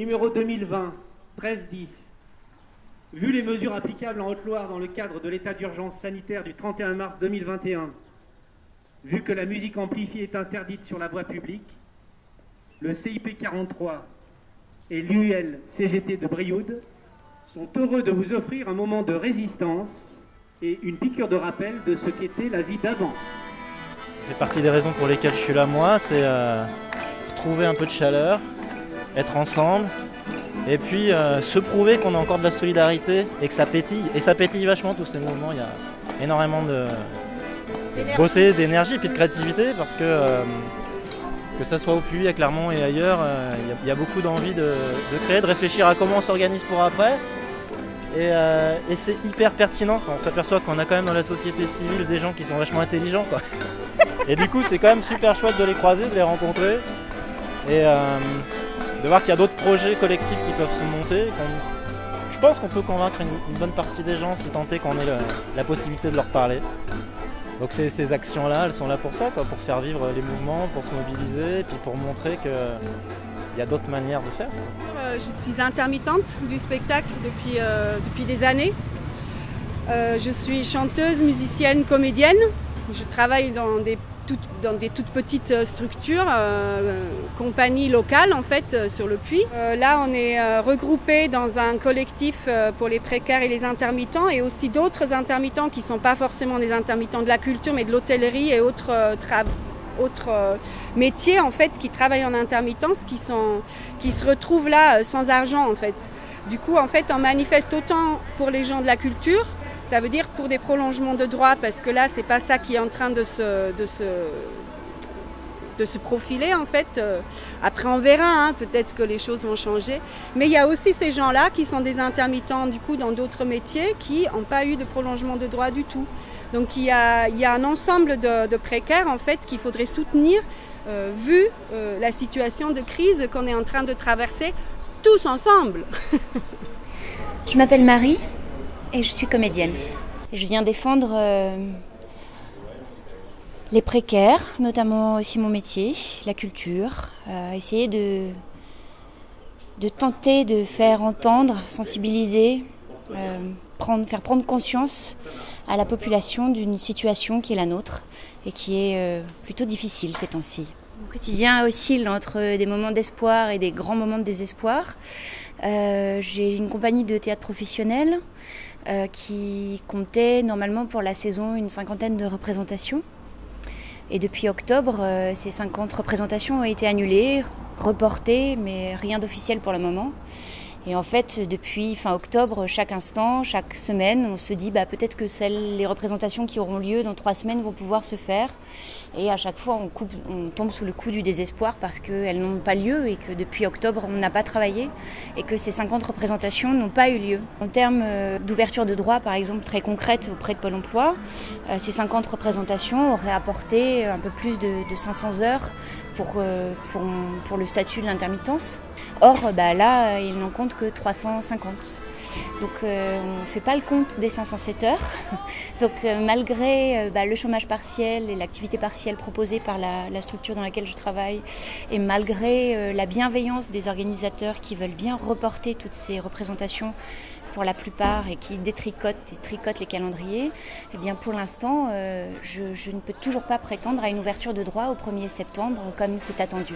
Numéro 2020 1310, vu les mesures applicables en Haute-Loire dans le cadre de l'état d'urgence sanitaire du 31 mars 2021, vu que la musique amplifiée est interdite sur la voie publique, le CIP 43 et l'UL CGT de Brioude sont heureux de vous offrir un moment de résistance et une piqûre de rappel de ce qu'était la vie d'avant. Fait partie des raisons pour lesquelles je suis là moi, c'est euh, trouver un peu de chaleur, être ensemble, et puis euh, se prouver qu'on a encore de la solidarité et que ça pétille. Et ça pétille vachement tous ces mouvements, il y a énormément de, beauté, d'énergie et puis de créativité parce que euh, que ça soit au Puy, à Clermont et ailleurs, il y, a beaucoup d'envie de, de, créer, de réfléchir à comment on s'organise pour après. Euh, et, c'est hyper pertinent quand on s'aperçoit qu'on a quand même dans la société civile des gens qui sont vachement intelligents. Quoi. Et du coup, c'est quand même super chouette de les croiser, de les rencontrer et euh, de voir qu'il y a d'autres projets collectifs qui peuvent se monter. Je pense qu'on peut convaincre une, bonne partie des gens si tant est qu'on ait la possibilité de leur parler. Donc ces, actions-là, elles sont là pour ça, pour faire vivre les mouvements, pour se mobiliser, et puis pour montrer que il y a d'autres manières de faire. Euh, je suis intermittente du spectacle depuis, euh, depuis des années. Euh, je suis chanteuse, musicienne, comédienne. Je travaille dans des, dans des toutes petites structures, compagnies locales en fait, sur le puits. là, on est regroupés dans un collectif pour les précaires et les intermittents et aussi d'autres intermittents qui ne sont pas forcément des intermittents de la culture mais de l'hôtellerie et autres euh, métiers en fait qui travaillent en intermittence qui, qui se retrouvent là euh, sans argent en fait. Du coup en fait on manifeste autant pour les gens de la culture, ça veut dire pour des prolongements de droits parce que là c'est pas ça qui est en train de se, de se, de se profiler en fait. Euh, après on verra, hein, peut-être que les choses vont changer. Mais il y a aussi ces gens-là qui sont des intermittents du coup dans d'autres métiers qui n'ont pas eu de prolongement de droits du tout. Donc il y a, un ensemble de, précaires en fait qu'il faudrait soutenir euh, vu euh, la situation de crise qu'on est en train de traverser tous ensemble. je m'appelle Marie et je suis comédienne. Je viens défendre euh, les précaires, notamment aussi mon métier, la culture, essayer de, de tenter de faire entendre, sensibiliser, prendre, faire prendre conscience à la population d'une situation qui est la nôtre et qui est euh, plutôt difficile ces temps-ci. Mon quotidien oscille entre des moments d'espoir et des grands moments de désespoir. Euh, j'ai une compagnie de théâtre professionnel euh, qui comptait normalement pour la saison une cinquantaine de représentations. Et depuis octobre, ces 50 représentations ont été annulées, reportées, mais rien d'officiel pour le moment. Et en fait, depuis fin octobre, chaque instant, chaque semaine, on se dit bah, peut-être que les représentations qui auront lieu dans trois semaines vont pouvoir se faire. Et à chaque fois, on, tombe sous le coup du désespoir parce qu'elles n'ont pas lieu et que depuis octobre, on n'a pas travaillé et que ces 50 représentations n'ont pas eu lieu. En termes euh, d'ouverture de droits, par exemple, très concrète auprès de Pôle emploi, euh, ces 50 représentations auraient apporté un peu plus de, 500 heures pour, euh, pour le statut de l'intermittence. Or, bah, là, il n'en compte que 350. Donc, euh, on ne fait pas le compte des 507 heures. Donc, euh, malgré euh, bah, le chômage partiel et l'activité partielle proposée par la, structure dans laquelle je travaille, et malgré la bienveillance des organisateurs qui veulent bien reporter toutes ces représentations pour la plupart et qui détricotent et tricotent les calendriers, eh bien pour l'instant, je, je ne peux toujours pas prétendre à une ouverture de droit au 1er septembre comme c'est attendu.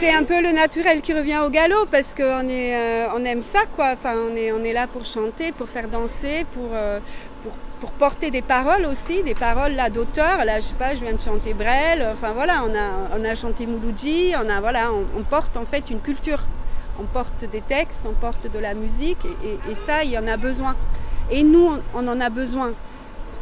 C'est un peu le naturel qui revient au galop parce qu'on euh, on aime ça quoi. Enfin, on est, on est là pour chanter, pour faire danser, pour, euh, pour, porter des paroles aussi, des paroles là d'auteur. Là, je sais pas, je viens de chanter Brel. Enfin voilà, on a, on a chanté Mouloudji. On a voilà, on, porte en fait une culture. On porte des textes, on porte de la musique et, ça, il y en a besoin. Et nous, on, en a besoin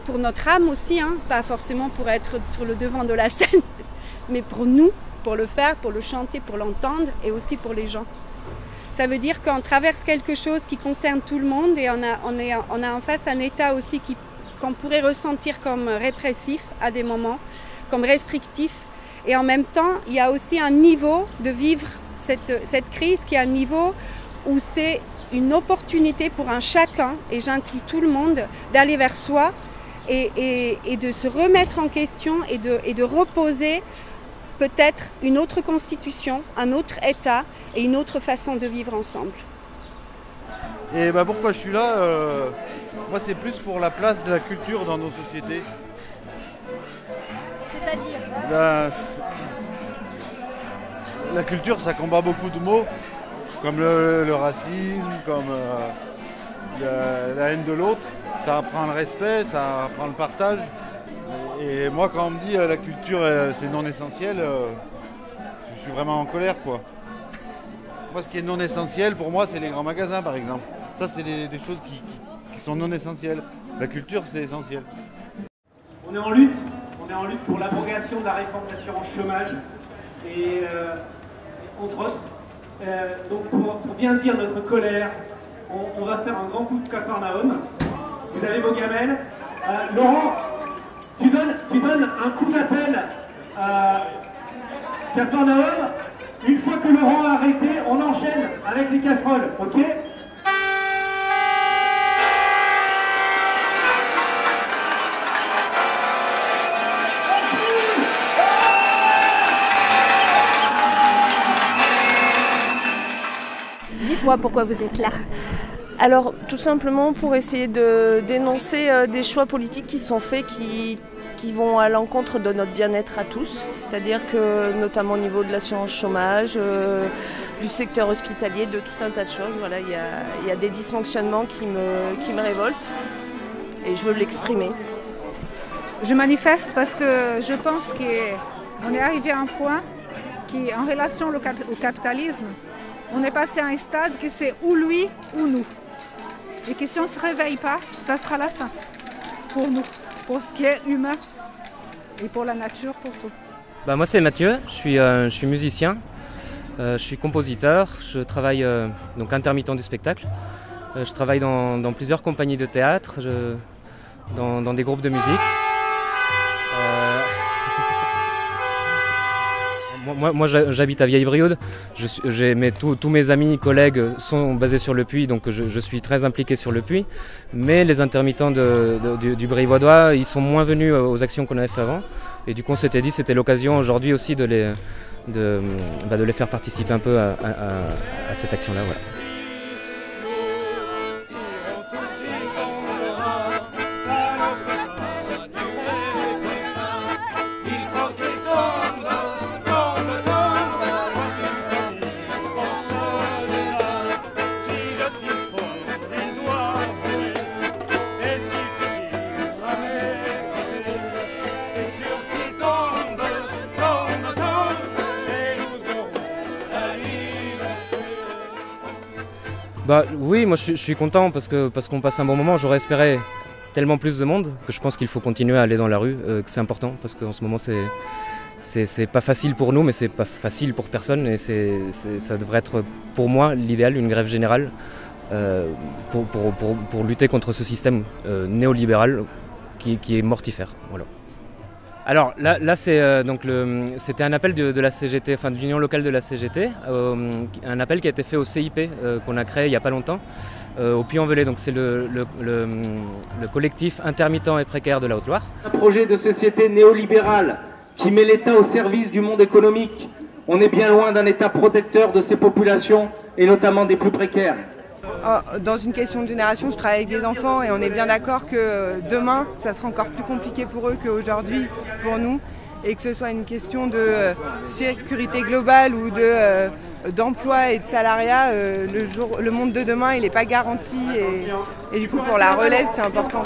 pour notre âme aussi, hein, pas forcément pour être sur le devant de la scène, mais pour nous, pour le faire, pour le chanter, pour l'entendre et aussi pour les gens. Ça veut dire qu'on traverse quelque chose qui concerne tout le monde et on a, en face un État aussi qu'on pourrait ressentir comme répressif à des moments, comme restrictif. Et en même temps, il y a aussi un niveau de vivre cette, crise qui est un niveau où c'est une opportunité pour un chacun, et j'inclus tout le monde, d'aller vers soi et, de se remettre en question et de reposer peut-être une autre constitution, un autre État et une autre façon de vivre ensemble. Et bah pourquoi je suis là euh, Moi c'est plus pour la place de la culture dans nos sociétés. C'est-à-dire la... la culture ça combat beaucoup de mots, comme le, racisme, comme euh, la haine de l'autre. Ça apprend le respect, ça apprend le partage. Et moi, quand on me dit euh, la culture euh, c'est non essentiel, euh, je suis vraiment en colère quoi. Moi, ce qui est non essentiel pour moi, c'est les grands magasins par exemple. Ça, c'est des, choses qui, sont non essentielles. La culture, c'est essentiel. On est en lutte. On est en lutte pour l'abrogation de la réforme de l'assurance chômage. Et entre autres. donc, pour, bien dire notre colère, on, va faire un grand coup de cafarnaum. Vous avez vos gamelles. Laurent, tu donnes, un coup d'appel à Capernaum. Une fois que Laurent a arrêté, on enchaîne avec les casseroles, ok? Dites-moi pourquoi vous êtes là. Alors tout simplement pour essayer de dénoncer euh, des choix politiques qui sont faits qui, qui vont à l'encontre de notre bien-être à tous, c'est-à-dire que notamment au niveau de l'assurance chômage, euh, du secteur hospitalier, de tout un tas de choses, il y a, des dysfonctionnements qui me, qui me révoltent. Et je veux l'exprimer. Je manifeste parce que je pense qu'on est arrivé à un point qui, en relation au capitalisme, on est passé à un stade que c'est ou lui ou nous et que si on ne se réveille pas, ça sera la fin pour nous, pour ce qui est humain et pour la nature, pour tout. Bah moi c'est Mathieu, je suis, euh, je suis musicien, euh, je suis compositeur, je travaille euh, donc intermittent du spectacle. je travaille dans, plusieurs compagnies de théâtre, dans, dans, des groupes de musique. Moi, j'habite à Vieille-Brioude. tous mes amis, collègues sont basés sur le puits, donc je, suis très impliqué sur le puits. Mais les intermittents du, du ils sont moins venus aux actions qu'on avait fait avant. Et du coup, on s'était dit c'était l'occasion aujourd'hui aussi de les, de, bah, les faire participer un peu à, cette action-là. Bah oui, moi je, suis content parce que parce qu'on passe un bon moment. J'aurais espéré tellement plus de monde que je pense qu'il faut continuer à aller dans la rue, euh, que c'est important parce qu'en ce moment c'est c'est pas facile pour nous, mais c'est pas facile pour personne et ça devrait être pour moi l'idéal, une grève générale euh, pour, pour, pour, pour, lutter contre ce système euh, néolibéral qui, qui, est mortifère. Voilà. Alors là, là c'est euh, donc c'était un appel de, la CGT, enfin de l'union locale de la CGT, euh, un appel qui a été fait au CIP euh, qu'on a créé il n'y a pas longtemps, au Puy-en-Velay. Donc c'est le, collectif intermittent et précaire de la Haute-Loire. Un projet de société néolibérale qui met l'État au service du monde économique. On est bien loin d'un État protecteur de ses populations et notamment des plus précaires. Ah, dans une question de génération, je travaille avec des enfants et on est bien d'accord que demain, ça sera encore plus compliqué pour eux qu'aujourd'hui pour nous. et que ce soit une question de euh, sécurité globale ou de, euh, d'emploi et de salariat, euh, le, monde de demain il n'est pas garanti et, du coup pour la relève c'est important.